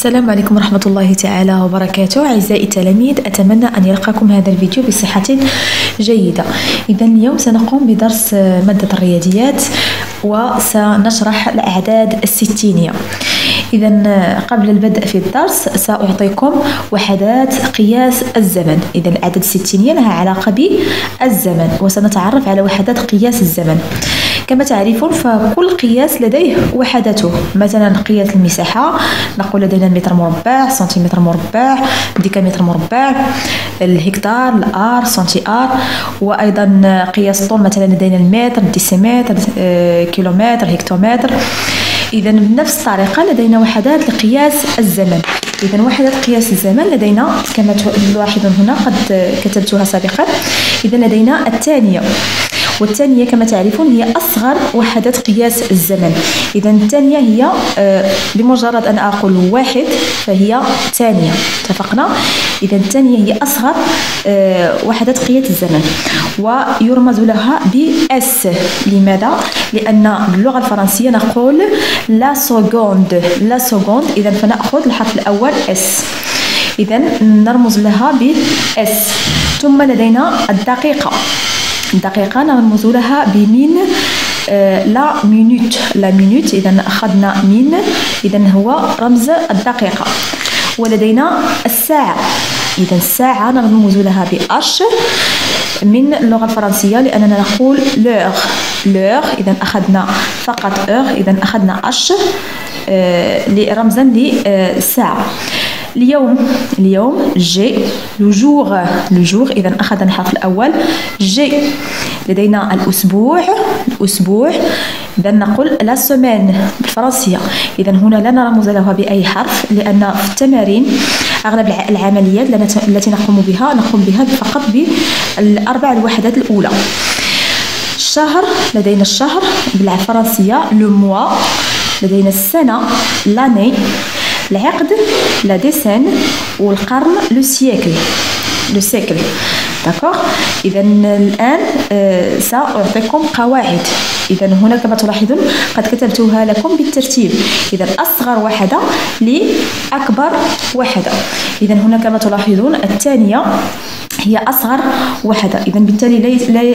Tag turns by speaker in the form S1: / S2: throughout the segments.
S1: السلام عليكم ورحمة الله تعالى وبركاته. أعزائي التلاميذ أتمنى أن يلقاكم هذا الفيديو بصحة جيدة. إذا اليوم سنقوم بدرس مادة الرياضيات وسنشرح الأعداد الستينية. إذا قبل البدء في الدرس سأعطيكم وحدات قياس الزمن. إذا الأعداد الستينية لها علاقة بالزمن وسنتعرف على وحدات قياس الزمن. كما تعرفون فكل قياس لديه وحدته. مثلا قياس المساحة نقول لدينا المتر مربع سنتيمتر مربع ديكامتر مربع الهكتار الآر centiare وأيضا قياس الطول مثلا لدينا المتر الديسيمتر آه، كيلومتر هكتومتر. اذا بنفس الطريقة لدينا وحدات لقياس الزمن. اذا وحدات قياس الزمن لدينا كما تلاحظون هنا قد كتبتها سابقا. اذا لدينا الثانية. والثانية كما تعرفون هي أصغر وحدة قياس الزمن. إذا الثانية هي آه، بمجرد أن أقول واحد فهي ثانية اتفقنا؟ إذا الثانية هي أصغر آه، وحدة قياس الزمن. ويرمز لها ب S لماذا؟ لأن باللغة الفرنسية نقول la seconde la seconde إذا فنأخذ الحرف الأول S إذا نرمز لها ب S ثم لدينا الدقيقة. دقيقة نرمز لها ب min؟ آه، la minute la minute. إذا أخذنا min إذا هو رمز الدقيقة. ولدينا الساعة. إذا الساعة نرمز لها ب H من اللغة الفرنسية لأننا نقول لوغ. لوغ إذا أخذنا فقط أوغ إذا أخذنا H آه، رمزا للساعة اليوم اليوم J le jour le jour اذا أخذنا الحرف الأول J لدينا الأسبوع الأسبوع. اذا نقول la semaine بالفرنسية. اذا هنا لا نرمز لها بأي حرف لأن في التمارين أغلب العمليات التي نقوم بها نقوم بها فقط بالاربع الوحدات الأولى. الشهر لدينا الشهر بالفرنسية le mois لدينا السنة l'année العقد la décennie والقرن le siècle. le siècle. d'accord اذا الآن آه سأعطيكم قواعد. اذا هنا كما تلاحظون قد كتبتها لكم بالترتيب. اذا أصغر وحدة لأكبر وحدة. اذا هنا كما تلاحظون الثانية هي أصغر وحدة. إذا بالتالي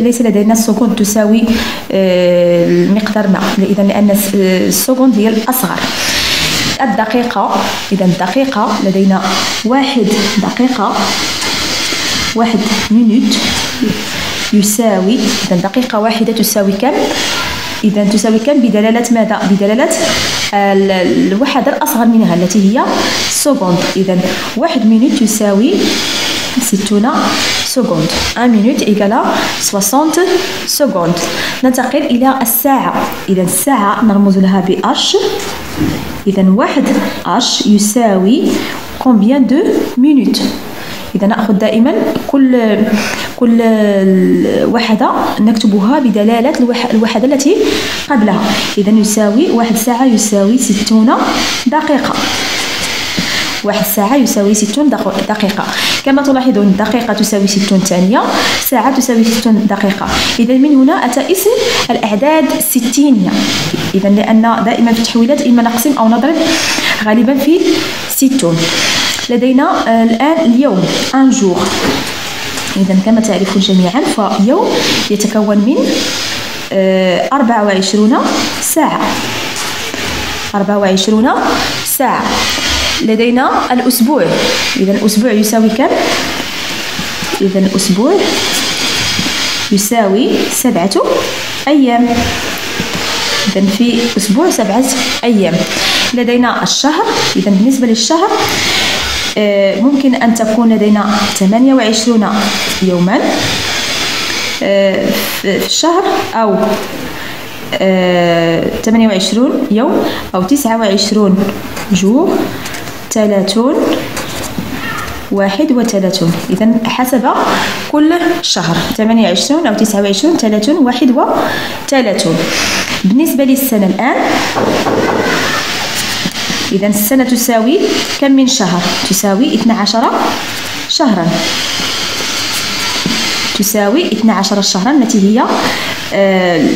S1: ليس لدينا ال seconde تساوي المقدار ما. إذا لأن ال seconde هي الأصغر. الدقيقة. إذا الدقيقة لدينا واحد دقيقة واحد minute يساوي إذا دقيقة واحدة تساوي كم؟ إذا تساوي كم؟ بدلالة ماذا؟ بدلالة الوحدة الأصغر منها التي هي seconde إذا واحد minute يساوي ستون seconde 1 minute égale à 60 secondes ننتقل إلى الساعة. إذا الساعة نرمز لها ب H إذا واحد H يساوي combien de minutes إذا نأخذ دائما كل كل وحدة نكتبها بدلالة الوحدة التي قبلها. إذا يساوي واحد ساعة يساوي ستون دقيقة. واحد ساعة يساوي ستون دقيقة. كما تلاحظون دقيقة تساوي ستون ثانية ساعة تساوي ستون دقيقة. إذا من هنا أتى اسم الأعداد الستينية إذا لأن دائما في التحويلات إما نقسم أو نضرب غالبا في ستون. لدينا الآن اليوم un jour إذا كما تعرفون جميعا فيوم يتكون من أربعة وعشرون ساعة. أربعة وعشرون ساعة. لدينا الأسبوع. إذا أسبوع يساوي كم؟ إذا أسبوع يساوي سبعة أيام. إذا في أسبوع سبعة أيام. لدينا الشهر. إذا بالنسبة للشهر آه، ممكن أن تكون لدينا 28 يوما آه، في الشهر أو آه، 28 يوم أو 29 جوع 30 واحد وثلاثون إذا حسب كل شهر. 28 أو 29 30 واحد وثلاثون بالنسبة للسنة الآن إذا السنة تساوي كم من شهر؟ تساوي 12 شهرا. تساوي 12 شهرا التي هي آه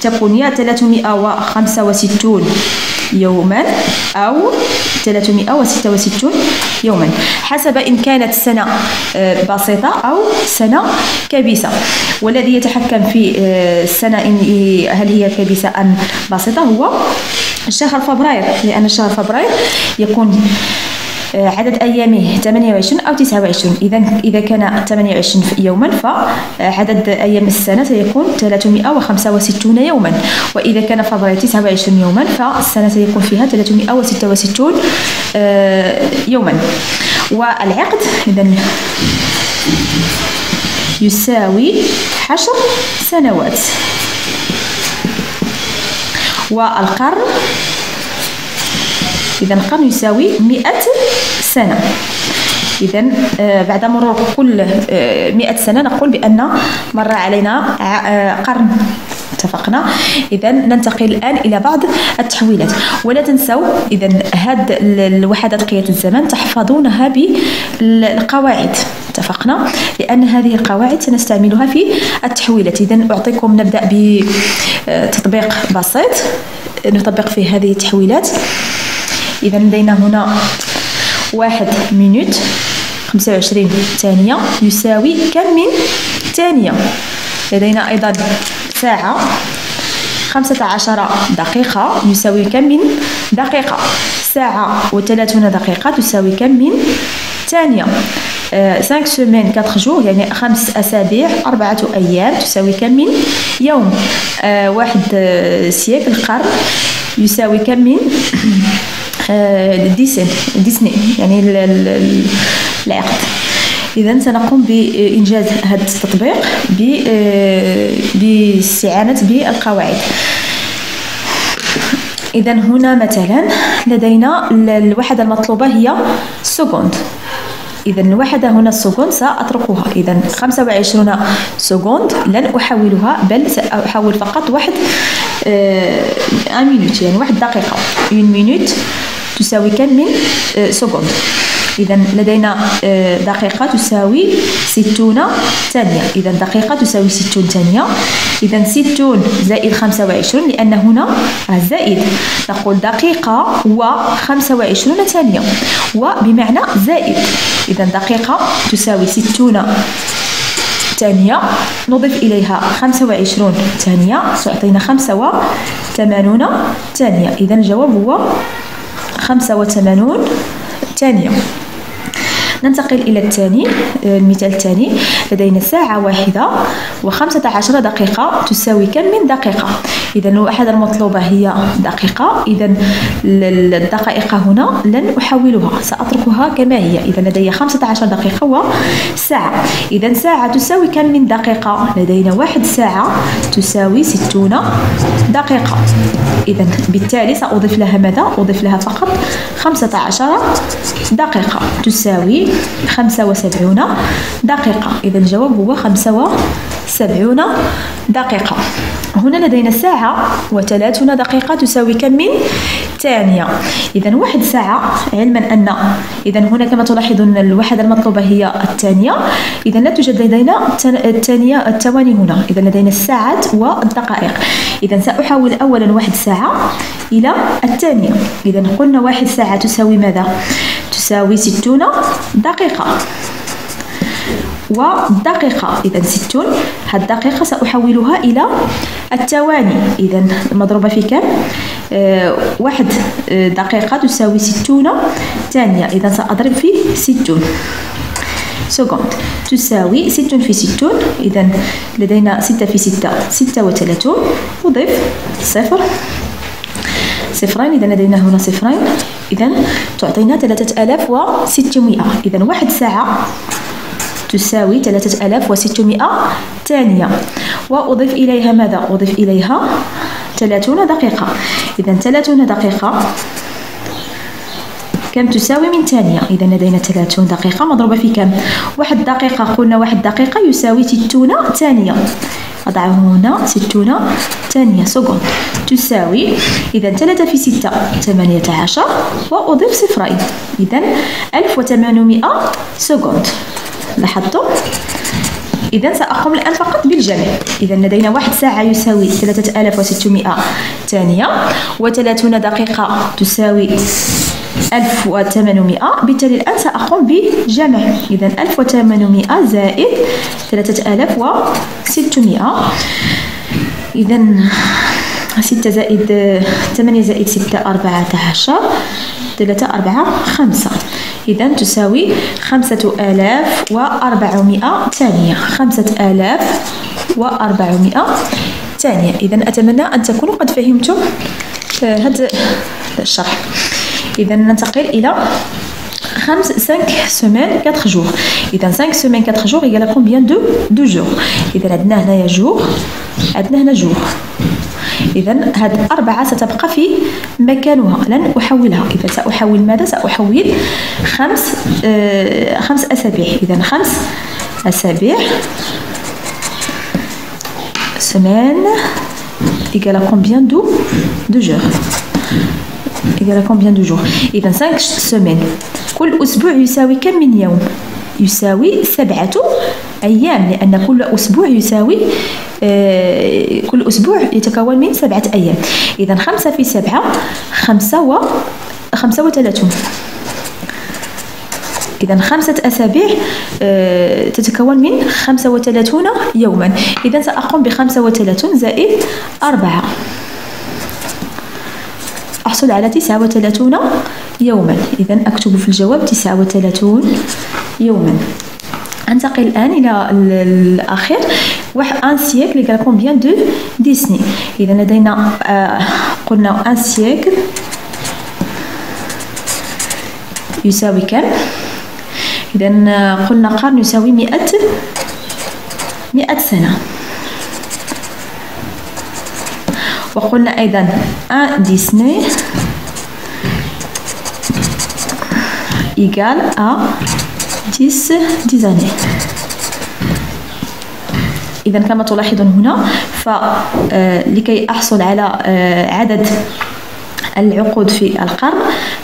S1: تكون يا 365 يوما أو 366 يوما حسب إن كانت سنة آه، بسيطة أو سنة كبيسة. والذي يتحكم في آه، السنة إن هل هي كبيسة أم بسيطة هو شهر فبراير لأن شهر فبراير يكون آه، عدد أيامه 28 أو 29 إذا إذا كان 28 يوما فعدد أيام السنة سيكون 365 يوما. وإذا كان فبراير 29 يوما فالسنة سيكون فيها 366 آه، يوما. والعقد إذا يساوي عشر سنوات. والقرن إذا القرن يساوي مئة سنة. إذا آه، بعد مرور كل آه، مئة سنة نقول بأن مر علينا آه، قرن. اتفقنا؟ إذا ننتقل الآن إلى بعض التحويلات. ولا تنسوا إذا هاد الوحدات قياس الزمن تحفظونها بالقواعد اتفقنا؟ لأن هذه القواعد سنستعملها في التحويلات. إذا أعطيكم نبدأ بتطبيق بسيط. نطبق فيه هذه التحويلات. إذا لدينا هنا واحد مينوت خمسة وعشرين ثانية يساوي كم من ثانية؟ لدينا أيضا ساعة خمسة عشر دقيقة يساوي كم من دقيقة؟ ساعة وثلاثون دقيقة تساوي كم من ثانية؟ 5 سومين 4 جور يعني خمس أسابيع أربعة أيام تساوي كم من يوم؟ آه واحد سيكل قرن يساوي كم من décen décennie يعني العقد. إذا سنقوم بإنجاز هذا التطبيق باستعانة بالقواعد. إذا هنا مثلا لدينا الوحدة المطلوبة هي seconde. إذا الوحدة هنا ال seconde سأتركها إذا 25 secondes لن أحولها بل سأحول فقط واحد آه minute يعني واحد دقيقة. 1 minute تساوي كم من آه، seconde إذا لدينا آه، دقيقة تساوي ستون ثانية. إذا دقيقة تساوي ستون ثانية. إذا ستون زائد خمسة وعشرون لأن هنا زائد. نقول دقيقة وخمسة وعشرون ثانية. وبمعنى زائد. إذا دقيقة تساوي ستون ثانية. نضيف إليها خمسة وعشرون ثانية. تعطينا خمسة وثمانون ثانية. إذا الجواب هو خمسة وثمانون. ثانية ننتقل إلى الثاني المثال الثاني. لدينا ساعة واحدة وخمسة عشر دقيقة تساوي كم من دقيقة؟ إذا الوحدة المطلوبة هي دقيقة إذا الدقائق هنا لن أحولها سأتركها كما هي. إذا لدي خمسة عشر دقيقة وساعة. إذا ساعة تساوي كم من دقيقة؟ لدينا واحد ساعة تساوي ستون دقيقة. إذا بالتالي سأضيف لها ماذا؟ أضيف لها فقط خمسة عشر دقيقة تساوي خمسة وسبعون دقيقة. إذا الجواب هو خمسة وسبعون دقيقة. هنا لدينا ساعة وثلاثون دقيقة تساوي كم من ثانية. إذا واحد ساعة علما أن إذا هنا كما تلاحظون الوحدة المطلوبة هي الثانية. إذا لا توجد لدينا الثانية الثواني هنا. إذا لدينا الساعات والدقائق. إذا سأحول أولا واحد ساعة إلى الثانية. إذا قلنا واحد ساعة تساوي ماذا؟ تساوي ستون دقيقة. والدقيقة إذا ستون. الدقيقة سأحولها إلى الثواني إذا مضروبة في كم؟ آه واحد آه، دقيقة تساوي ستون ثانية. إذا سأضرب في ستون. seconde. تساوي ستون في ستون. إذا لدينا ستة في ستة ستة وثلاثون. نضيف صفر. صفرين إذا لدينا هنا صفرين. إذا تعطينا ثلاثة آلاف وستمائة. إذا واحد ساعة تساوي 3600 ثانية. وأضيف إليها ماذا؟ أضيف إليها 30 دقيقة. إذا 30 دقيقة كم تساوي من ثانية؟ إذا لدينا 30 دقيقة. مضروبة في كم؟ واحد دقيقة. قلنا واحد دقيقة يساوي 60 ثانية. أضعه هنا 60 ثانية سكوند تساوي إذا 3 في 6 18 وأضيف صفرين. إذا 1800 سكوند لاحظتم إذا سأقوم الآن فقط بالجمع إذا لدينا واحد ساعة يساوي 3600 ثانية و30 دقيقة تساوي 1800 بالتالي الآن سأقوم بجمع. إذا 1800 زائد 3600 إذا ستة زائد ثمانية زائد ستة أربعة عشر. ثلاثة أربعة خمسة. إذا تساوي خمسة آلاف وأربعمائة ثانية. خمسة آلاف وأربعمائة ثانية. إذا أتمنى أن تكونوا قد فهمتم. هذا الشرح. إذا ننتقل إلى 5 5 semaines 4 jours. إذا 5 semaines 4 jours égale à combien de 2 jours. إذا عندنا هنايا جور عندنا هنا جور إذا هذه الأربعة ستبقى في مكانها. لن أحولها. إذا سأحول ماذا؟ سأحول خمس آه خمس أسابيع. إذا خمس أسابيع. semaine égale à combien de, de à combien de jours? إذا 5 semaines. كل أسبوع يساوي كم من يوم؟ يساوي سبعة أيام لأن كل أسبوع يساوي آه، كل أسبوع يتكون من سبعة أيام. إذا خمسة في سبعة خمسة و خمسة وثلاثون. إذا خمسة أسابيع آه، تتكون من خمسة وثلاثون يوما. إذا سأقوم بخمسة وثلاثون زائد أربعة. أحصل على تسعة وثلاثون يوما. إذا أكتب في الجواب تسعة وثلاثون يوما. أنتقل الآن إلى الأخير. واحد un siècle égale combien de décennies اذا لدينا آه قلنا un siècle يساوي كم؟ اذا قلنا قرن يساوي مئة مئة سنة. وقلنا أيضا une décennie à 10 10 années إذا كما تلاحظون هنا فلكي أحصل على عدد العقود في القرن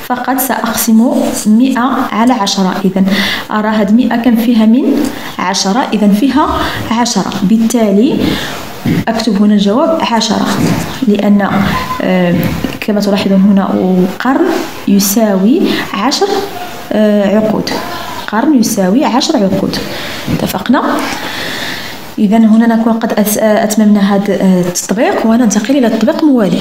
S1: فقط سأقسم مئة على عشرة. إذا أرى هاد مئة كم فيها من عشرة؟ إذا فيها عشرة. بالتالي أكتب هنا الجواب عشرة لأن كما تلاحظون هنا قرن يساوي عشر عقود. قرن يساوي عشر عقود. اتفقنا؟ إذا هنا نكون قد أتممنا هذا التطبيق وننتقل إلى التطبيق الموالي